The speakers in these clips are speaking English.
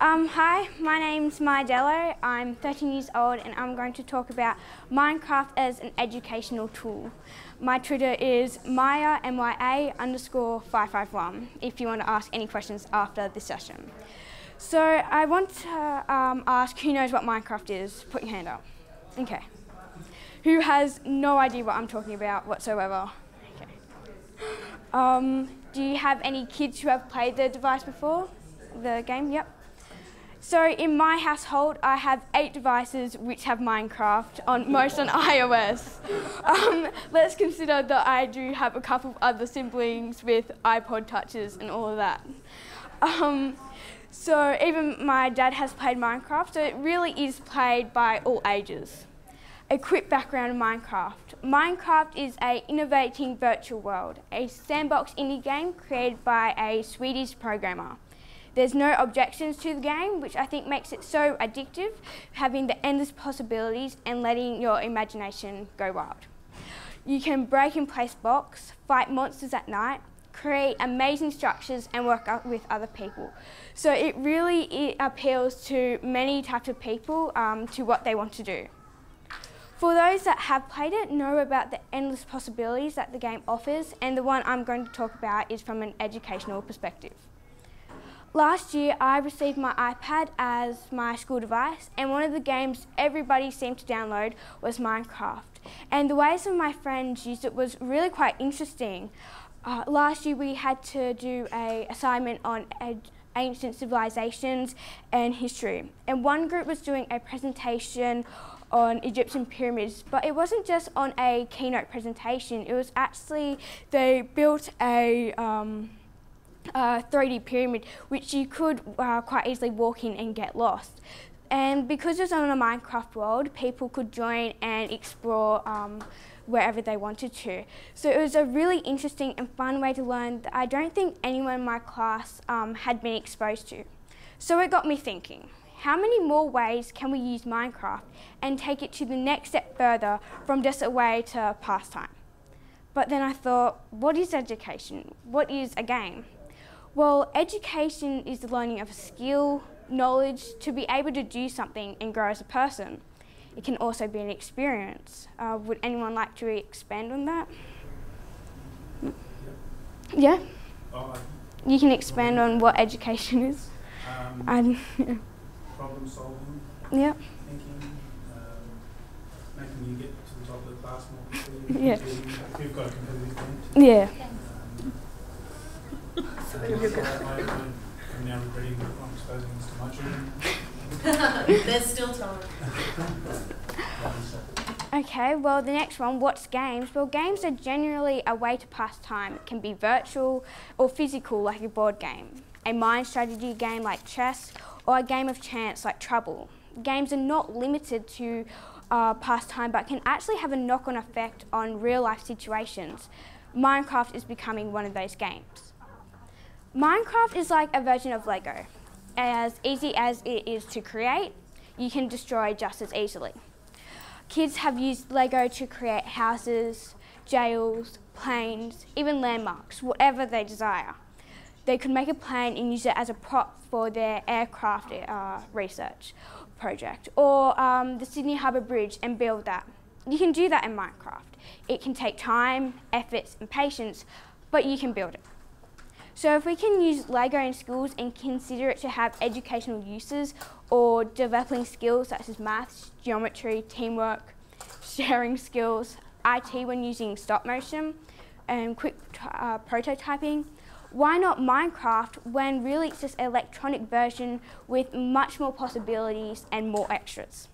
Um, hi, my name's Mya Dellow. I'm 13 years old and I'm going to talk about Minecraft as an educational tool. My Twitter is Maya, M-Y-A underscore 551 if you want to ask any questions after this session. So I want to um, ask who knows what Minecraft is? Put your hand up. Okay. Who has no idea what I'm talking about whatsoever? Okay. Um, do you have any kids who have played the device before? The game? Yep. So in my household, I have eight devices which have Minecraft on most on iOS. Um, let's consider that I do have a couple of other siblings with iPod touches and all of that. Um, so even my dad has played Minecraft, so it really is played by all ages. A quick background of Minecraft. Minecraft is a innovating virtual world, a sandbox indie game created by a Swedish programmer. There's no objections to the game, which I think makes it so addictive, having the endless possibilities and letting your imagination go wild. You can break and place blocks, fight monsters at night, create amazing structures and work with other people. So it really it appeals to many types of people um, to what they want to do. For those that have played it, know about the endless possibilities that the game offers and the one I'm going to talk about is from an educational perspective. Last year, I received my iPad as my school device, and one of the games everybody seemed to download was Minecraft. And the way some of my friends used it was really quite interesting. Uh, last year, we had to do a assignment on ancient civilizations and history, and one group was doing a presentation on Egyptian pyramids, but it wasn't just on a keynote presentation. It was actually they built a um, uh, 3D pyramid, which you could uh, quite easily walk in and get lost. And because it was on a Minecraft world, people could join and explore um, wherever they wanted to. So it was a really interesting and fun way to learn that I don't think anyone in my class um, had been exposed to. So it got me thinking, how many more ways can we use Minecraft and take it to the next step further from just a way to pastime? But then I thought, what is education? What is a game? Well, education is the learning of a skill, knowledge to be able to do something and grow as a person. It can also be an experience. Uh, would anyone like to expand on that? Yeah? Oh, you can expand on what education is. Um, and, yeah. Problem solving. Yeah. Thinking, um, making you get to the top of the class more quickly. Yeah. You've got a competitive Yeah. You're good. I'm now regretting exposing this to my There's still time. Okay, well, the next one, what's games? Well, games are generally a way to pass time. It can be virtual or physical, like a board game, a mind strategy game like chess, or a game of chance like Trouble. Games are not limited to uh, pastime, but can actually have a knock on effect on real life situations. Minecraft is becoming one of those games. Minecraft is like a version of Lego. As easy as it is to create, you can destroy just as easily. Kids have used Lego to create houses, jails, planes, even landmarks, whatever they desire. They could make a plane and use it as a prop for their aircraft uh, research project, or um, the Sydney Harbour Bridge and build that. You can do that in Minecraft. It can take time, efforts and patience, but you can build it. So if we can use LEGO in schools and consider it to have educational uses or developing skills such as maths, geometry, teamwork, sharing skills, IT when using stop motion, and quick uh, prototyping, why not Minecraft when really it's just an electronic version with much more possibilities and more extras?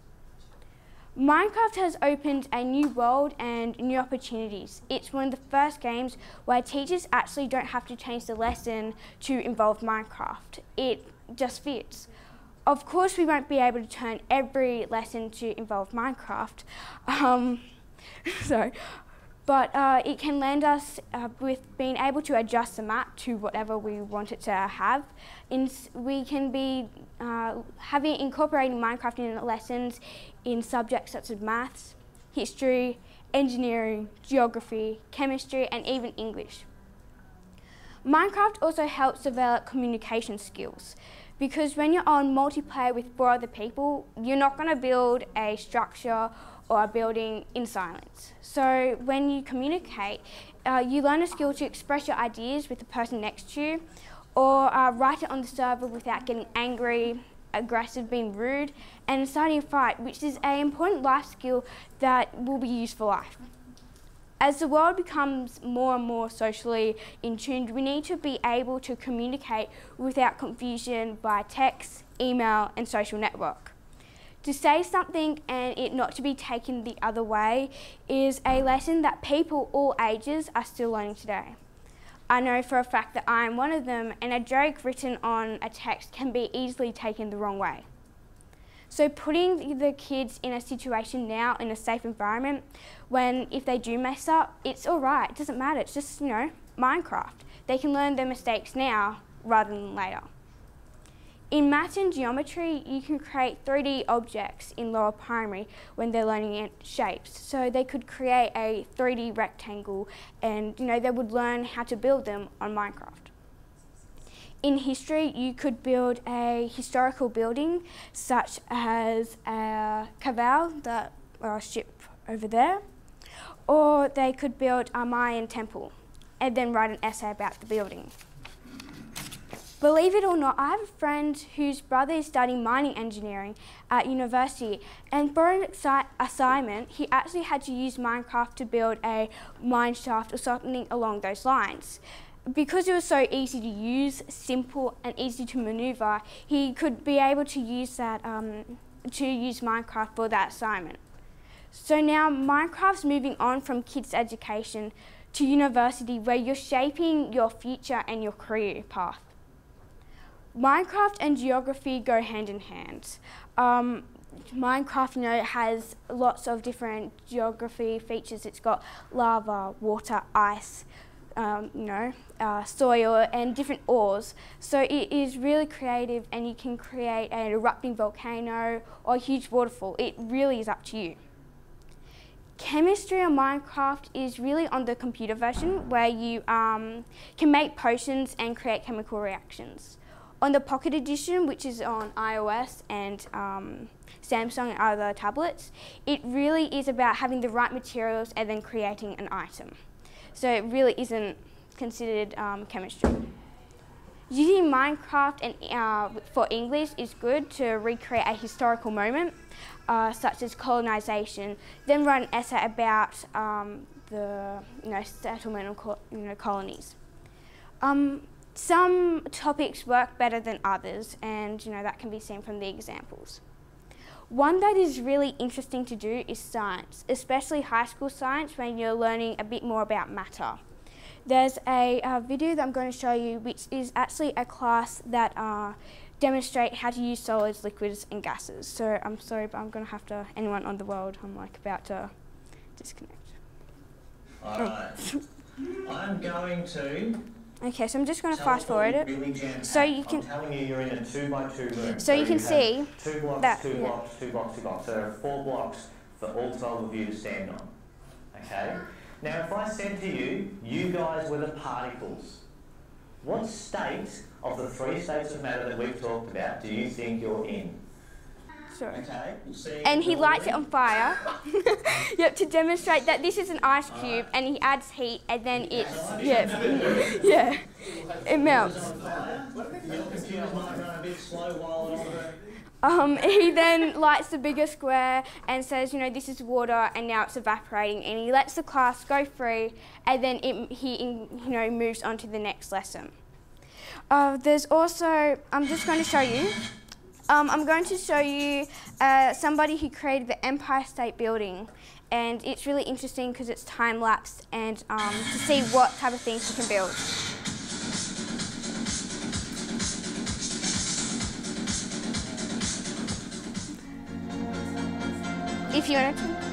Minecraft has opened a new world and new opportunities. It's one of the first games where teachers actually don't have to change the lesson to involve Minecraft. It just fits. Of course, we won't be able to turn every lesson to involve Minecraft. Um, so, but uh, it can land us uh, with being able to adjust the map to whatever we want it to have. In, we can be uh, having incorporating Minecraft in lessons in subjects such as maths, history, engineering, geography, chemistry, and even English. Minecraft also helps develop communication skills. because when you're on multiplayer with four other people, you're not going to build a structure or a building in silence. So when you communicate, uh, you learn a skill to express your ideas with the person next to you or uh, write it on the server without getting angry, aggressive, being rude, and starting a fight, which is an important life skill that will be used for life. As the world becomes more and more socially in tune, we need to be able to communicate without confusion by text, email, and social network. To say something and it not to be taken the other way is a lesson that people all ages are still learning today. I know for a fact that I am one of them, and a joke written on a text can be easily taken the wrong way. So putting the kids in a situation now in a safe environment when if they do mess up, it's all right. It doesn't matter. It's just, you know, Minecraft. They can learn their mistakes now rather than later. In math and geometry, you can create 3D objects in lower primary when they're learning shapes. So they could create a 3D rectangle and you know they would learn how to build them on Minecraft. In history, you could build a historical building such as a Caval, the uh, ship over there, or they could build a Mayan temple and then write an essay about the building. Believe it or not, I have a friend whose brother is studying mining engineering at university, and for an assignment, he actually had to use Minecraft to build a mine shaft or something along those lines. Because it was so easy to use, simple, and easy to maneuver, he could be able to use that um, to use Minecraft for that assignment. So now Minecraft's moving on from kids' education to university, where you're shaping your future and your career path. Minecraft and geography go hand in hand. Um, Minecraft, you know, has lots of different geography features. It's got lava, water, ice, um, you know, uh, soil and different ores. So it is really creative and you can create an erupting volcano or a huge waterfall. It really is up to you. Chemistry on Minecraft is really on the computer version where you um, can make potions and create chemical reactions. On the Pocket Edition, which is on iOS and um, Samsung and other tablets, it really is about having the right materials and then creating an item. So it really isn't considered um, chemistry. Using Minecraft and, uh, for English is good to recreate a historical moment, uh, such as colonisation, then write an essay about um, the you know, settlement of you know, colonies. Um, some topics work better than others, and you know that can be seen from the examples. One that is really interesting to do is science, especially high school science when you're learning a bit more about matter. There's a, a video that I'm going to show you which is actually a class that uh, demonstrate how to use solids, liquids and gases. So I'm sorry but I'm going to have to, anyone on the world, I'm like about to disconnect. Alright. I'm going to Okay, so I'm just going to fast forward uh, it. So you can. I'm telling you, you're in a two by two room. So, so you can see two blocks, that, two yeah. blocks, two blocks, two blocks. So there are four blocks for all twelve of you to stand on. Okay. Now, if I said to you, you guys were the particles, what state of the three states of matter that we've talked about do you think you're in? Okay. And he lights it on fire. yep, to demonstrate that this is an ice cube, and he adds heat, and then it's yeah, yeah, it melts. Um, he then lights the bigger square and says, you know, this is water, and now it's evaporating, and he lets the class go free, and then it, he, you know, moves on to the next lesson. Uh, there's also, I'm just going to show you. Um, I'm going to show you uh, somebody who created the Empire State Building and it's really interesting because it's time lapsed and um, to see what type of things you can build. If you want to.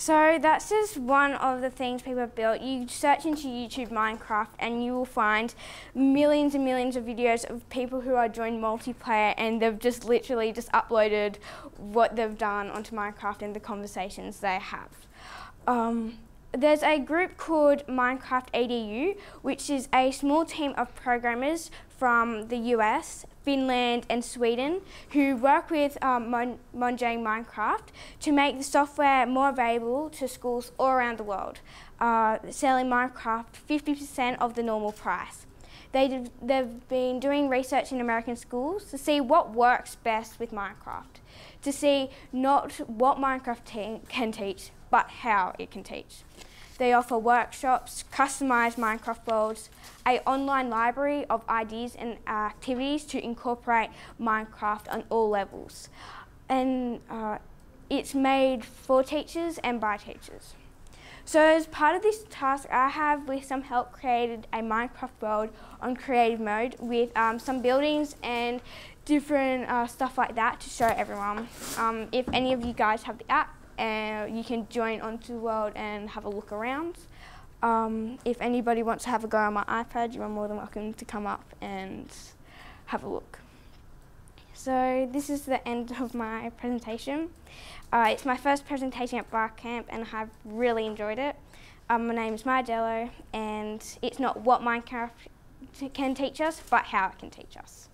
So that's just one of the things people have built. You search into YouTube Minecraft and you will find millions and millions of videos of people who are doing multiplayer and they've just literally just uploaded what they've done onto Minecraft and the conversations they have. Um, there's a group called Minecraft EDU, which is a small team of programmers from the US, Finland and Sweden who work with um, Mon Mojang Minecraft to make the software more available to schools all around the world, uh, selling Minecraft 50% of the normal price. They they've been doing research in American schools to see what works best with Minecraft, to see not what Minecraft can teach, but how it can teach. They offer workshops, customised Minecraft worlds, a online library of ideas and activities to incorporate Minecraft on all levels. And uh, it's made for teachers and by teachers. So as part of this task, I have, with some help, created a Minecraft world on creative mode with um, some buildings and different uh, stuff like that to show everyone. Um, if any of you guys have the app, and you can join onto world and have a look around. Um, if anybody wants to have a go on my iPad, you are more than welcome to come up and have a look. So this is the end of my presentation. Uh, it's my first presentation at Barcamp and I've really enjoyed it. Um, my name is Mya Dellow and it's not what Minecraft can teach us, but how it can teach us.